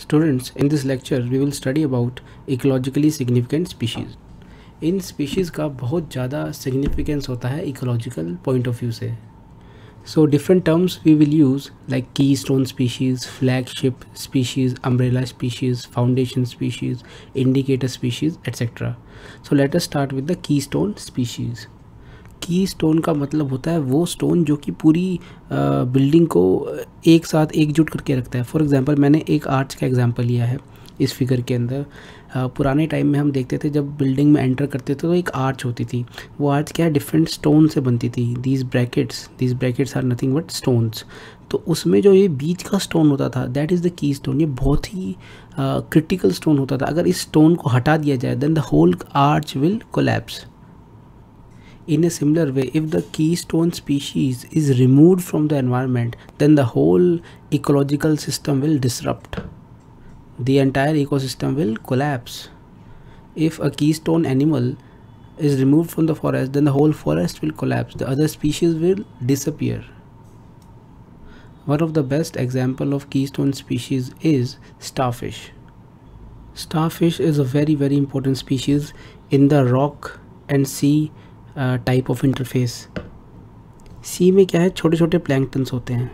Students, in this lecture we will study about ecologically significant species. In species का बहुत ज़्यादा significance होता है ecological point of view से So different terms we will use like keystone species, flagship species, umbrella species, foundation species, indicator species, etc. So let us start with the keystone species. Keystone का मतलब होता है वो stone जो कि पूरी building को एक साथ एकजुट करके रखता है। फॉर एग्ज़ाम्पल मैंने एक आर्च का एग्ज़ाम्पल लिया है इस फिगर के अंदर। पुराने टाइम में हम देखते थे जब बिल्डिंग में एंटर करते थे तो एक आर्च होती थी। वो आर्च क्या है? डिफरेंट स्टोन से बनती थी। These brackets these brackets are nothing but stones तो उसमें जो ये बीच का स्टोन होता था that is the keystone ये बहुत ही क्रिटिकल स्टोन होता था। अगर इस स्टोन को हटा दिया जाए then the whole arch will collapse In a similar way, if the keystone species is removed from the environment, then the whole ecological system will disrupt. The entire ecosystem will collapse. If a keystone animal is removed from the forest, then the whole forest will collapse. The other species will disappear. One of the best example of keystone species is starfish. Starfish is a very very important species in the rock and sea type of interface sea में क्या है? छोटे छोटे planktons होते हैं।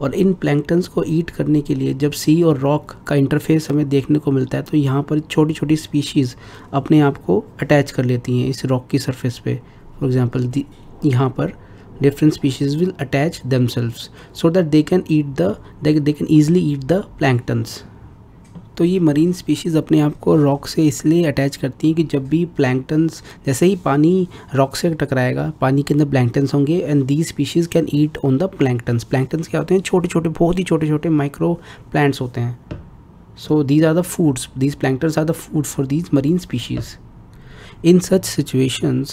और इन planktons को ईट करने के लिए जब सी और रॉक का इंटरफेस हमें देखने को मिलता है तो यहाँ पर छोटी छोटी स्पीशीज़ अपने आप को अटैच कर लेती हैं इस रॉक की सरफेस पे। फॉर एग्जांपल यहाँ पर different species will attach themselves so that they can eat the they can easily eat the planktons तो ये मरीन स्पीशीज़ अपने आप को रॉक से इसलिए अटैच करती हैं कि जब भी प्लैंकटन्स जैसे ही पानी रॉक से टकराएगा पानी के अंदर प्लैंकटन्स होंगे and these species can eat on the planktons planktons क्या होते हैं? छोटे छोटे बहुत ही छोटे छोटे माइक्रो प्लांट्स होते हैं। So these are the foods these planktons are the food for these marine species In such situations,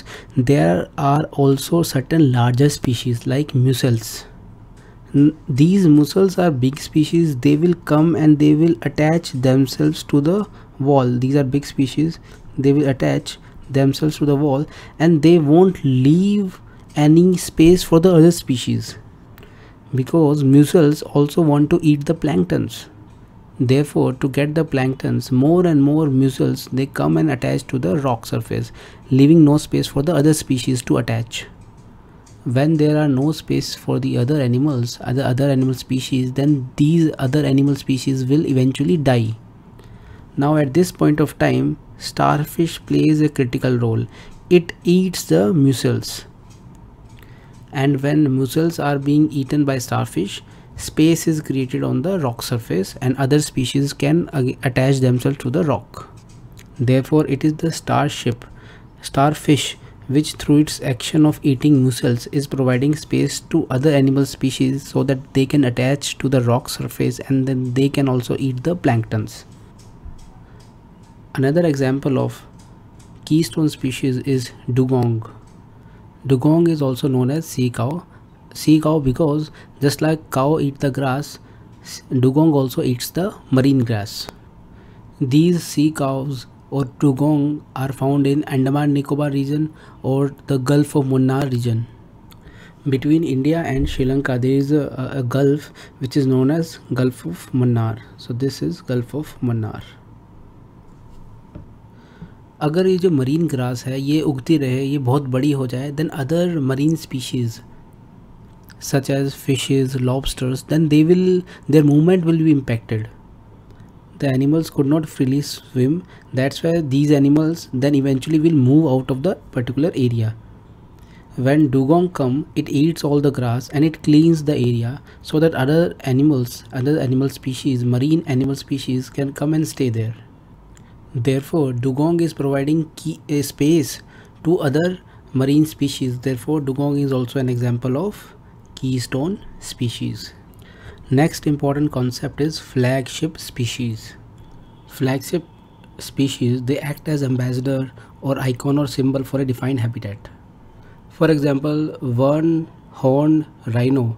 there are also certain larger species like mussels. These mussels are big species. They will come and they will attach themselves to the wall. These are big species. They will attach themselves to the wall and they won't leave any space for the other species because mussels also want to eat the planktons. Therefore to get the planktons more and more mussels they come and attach to the rock surface leaving no space for the other species to attach when there are no space for the other animals other other animal species then these other animal species will eventually die. Now at this point of time starfish plays a critical role. It eats the mussels. And when mussels are being eaten by starfish space is created on the rock surface and other species can attach themselves to the rock. Therefore it is the starship starfish which through its action of eating mussels is providing space to other animal species so that they can attach to the rock surface and then they can also eat the planktons. Another example of keystone species is dugong. Dugong is also known as sea cow. Sea cow because just like cow eat the grass, dugong also eats the marine grass. These sea cows और dugong are found in Andaman Nicobar region और the gulf of Munnar region between India and Sri Lanka there is a gulf which is known as gulf of Munnar so this is gulf of Munnar अगर ये जो marine grass है, ये उगती रहे, ये बहुत बड़ी हो जाए then other marine species such as fishes lobsters then they will their movement will भी impacted the animals could not freely swim. That's why these animals then eventually will move out of the particular area. When dugong come it eats all the grass and it cleans the area so that other animals other animal species marine animal species can come and stay there. Therefore dugong is providing key, a space to other marine species. Therefore dugong is also an example of keystone species Next important concept is flagship species. Flagship species they act as ambassador or icon or symbol for a defined habitat. For example, one horned rhino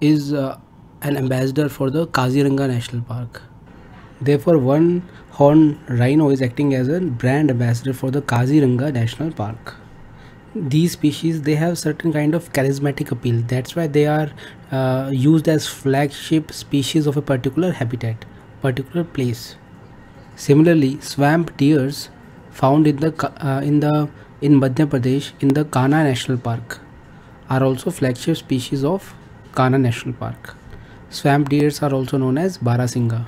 is uh, an ambassador for the Kaziranga National Park. Therefore, one horned rhino is acting as a brand ambassador for the Kaziranga National Park these species they have certain kind of charismatic appeal that's why they are uh, used as flagship species of a particular habitat particular place. Similarly, swamp deers found in the uh, in the in Madhya Pradesh in the Kanha National Park are also flagship species of Kanha National Park. Swamp deers are also known as Barasingha.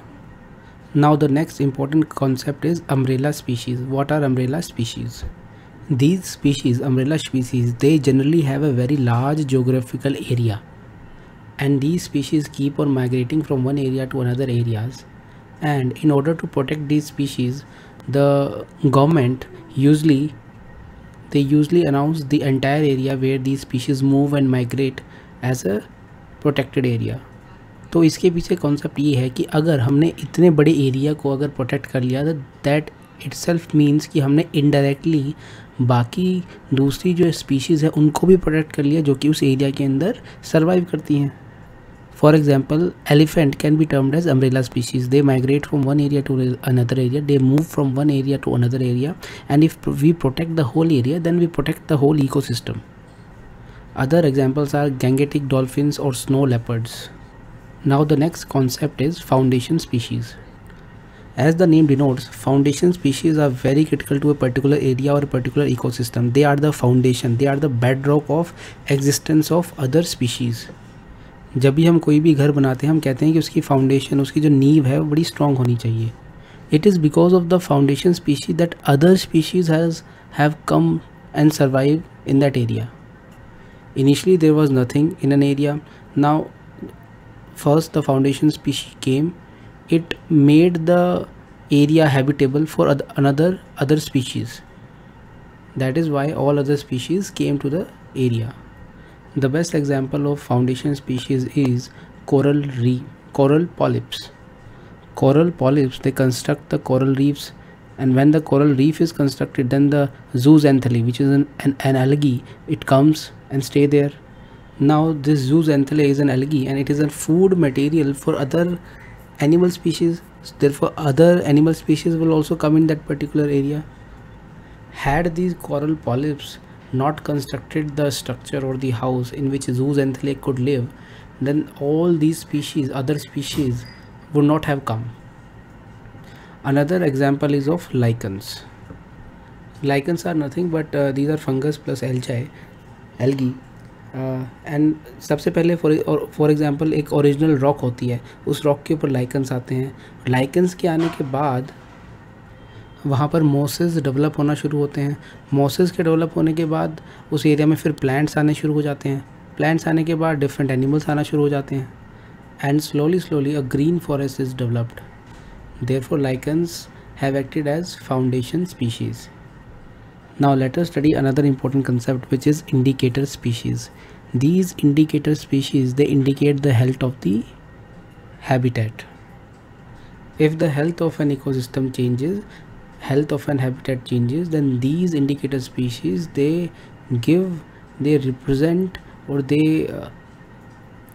Now the next important concept is umbrella species. What are umbrella species? These species, umbrella species, they generally have a very large geographical area and these species keep on migrating from one area to another areas and in order to protect these species the government usually they usually announce the entire area where these species move and migrate as a protected area तो इसके पीछे concept ये है कि अगर हमने इतने बड़े एरिया को अगर प्रोटेक्ट कर लिया तो दैट इट सेल्फ मीन्स कि हमने इनडायरेक्टली बाकी दूसरी जो स्पीशीज़ है, उनको भी प्रोटेक्ट कर लिया, जो कि उस एरिया के अंदर सर्वाइव करती हैं। For example elephant can be termed as umbrella species they migrate from one area to another area they move from one area to another area and if we protect the whole area then we protect the whole ecosystem other examples are Gangetic dolphin और snow leopards now the next concept is foundation species As the name denotes, foundation species are very critical to a particular area or a particular ecosystem. They are the foundation, they are the bedrock of existence of other species. जब भी हम कोई भी घर बनाते हैं हम कहते हैं कि उसकी फाउंडेशन उसकी जो नींव है वो बड़ी स्ट्रॉन्ग होनी चाहिए it is because of the foundation species that other species has have come and survive in that area initially there was nothing in an area now first the foundation species came it made the area habitable for other, another other species that is why all other species came to the area the best example of foundation species is coral reef, coral polyps. Coral polyps they construct the coral reefs and when the coral reef is constructed then the zooxanthellae which is an, an, an algae it comes and stay there. Now this zooxanthellae is an algae and it is a food material for other animal species therefore other animal species will also come in that particular area. Had these coral polyps not constructed the structure or the house in which zooxanthellae could live then all these species other species would not have come another example is of lichens lichens are nothing but uh, these are fungus plus algae algae and uh, सबसे पहले for for example एक original rock होती है उस rock के ऊपर lichens आते हैं। लाइकन्स के आने के बाद वहाँ पर मोसेस डेवलप होना शुरू होते हैं। मोसेस के डेवलप होने के बाद उस एरिया में फिर प्लांट्स आने शुरू हो जाते हैं। प्लांट्स आने के बाद डिफरेंट एनिमल्स आना शुरू हो जाते हैं। And slowly slowly a green forest is developed there for lichens have acted as foundation species now let us study another important concept which is indicator species. These indicator species they indicate the health of the habitat. If the health of an ecosystem changes health of an habitat changes then these indicator species they give they represent or they uh,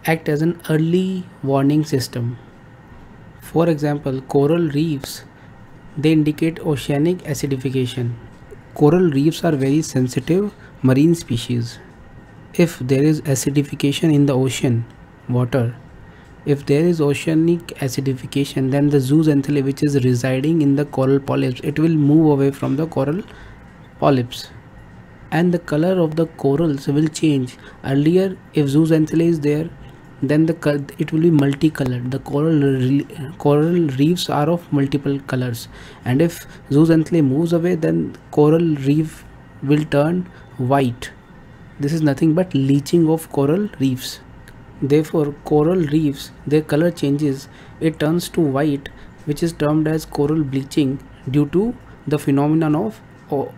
act as an early warning system. For example coral reefs they indicate oceanic acidification coral reefs are very sensitive marine species. If there is acidification in the ocean water if there is oceanic acidification then the zooxanthellae which is residing in the coral polyps it will move away from the coral polyps. And the color of the corals will change. Earlier if zooxanthellae is there then the it will be multicolored. The coral coral reefs are of multiple colors. And if zooxanthellae moves away then coral reef will turn white. This is nothing but leaching of coral reefs. Therefore, coral reefs, their color changes, it turns to white which is termed as coral bleaching due to the phenomenon of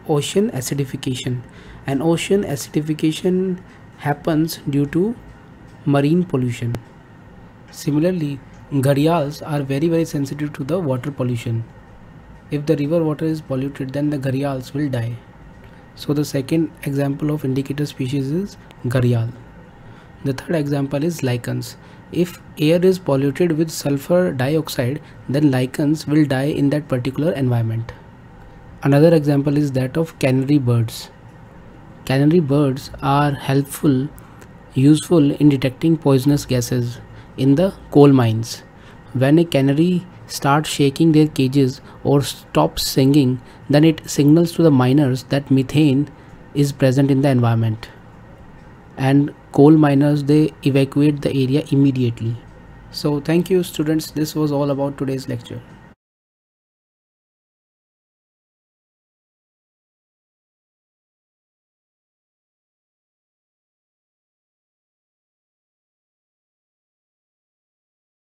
ocean acidification. And ocean acidification happens due to marine pollution. Similarly, gharials are very very sensitive to the water pollution. If the river water is polluted then the gharials will die. So the second example of indicator species is gharial. The third example is lichens. If air is polluted with sulfur dioxide, then lichens will die in that particular environment. Another example is that of canary birds. Canary birds are helpful, useful in detecting poisonous gases in the coal mines. When a canary starts shaking their cages or stops singing, then it signals to the miners that methane is present in the environment. And coal miners they evacuate the area immediately. So thank you students this was all about today's lecture.